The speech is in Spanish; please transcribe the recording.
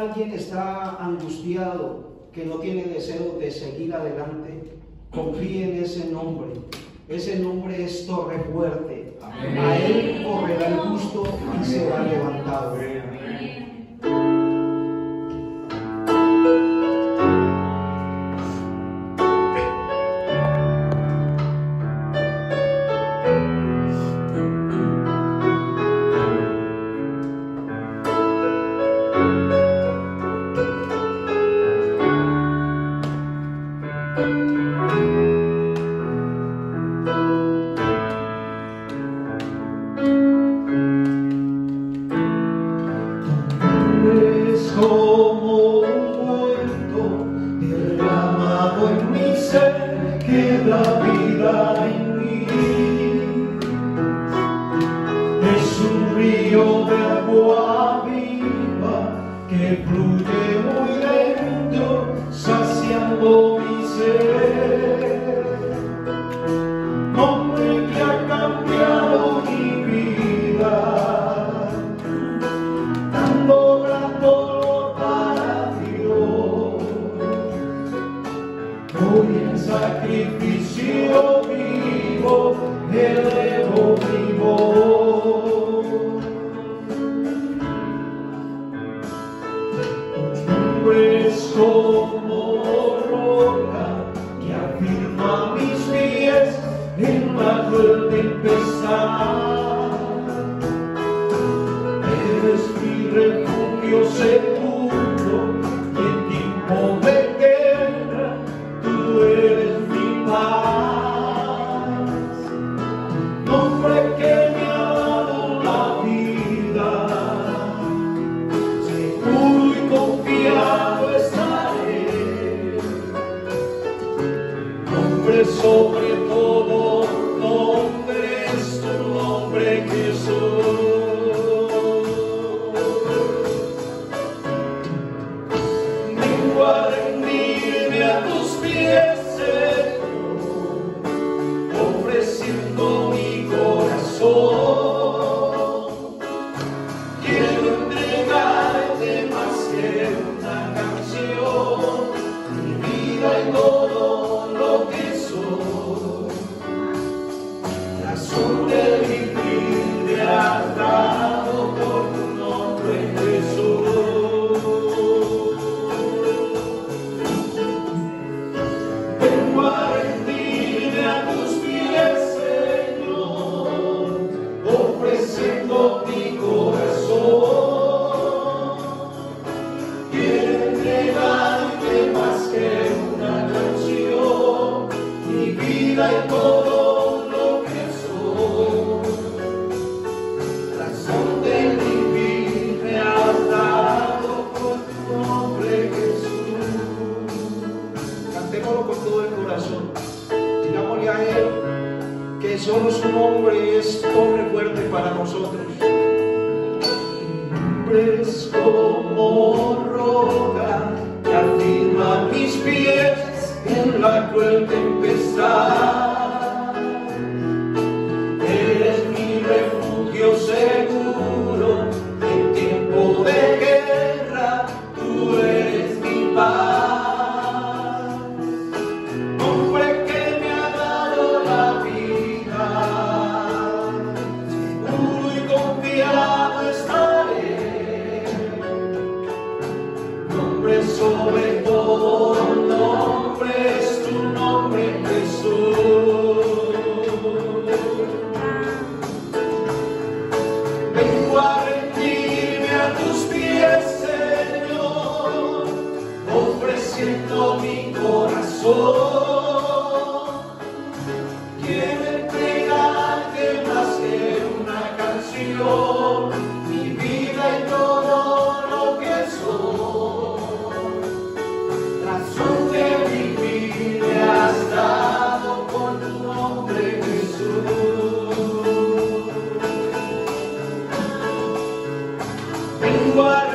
alguien está angustiado, que no tiene deseo de seguir adelante, confíe en ese nombre. Ese nombre es torre fuerte. A él correrá el gusto y será levantado. en mi ser que da vida Hoy en sacrificio vivo elevo. mi I know. solo su nombre es pobre fuerte para nosotros. Es como roca que afirma mis pies en la cruel tempestad. agora.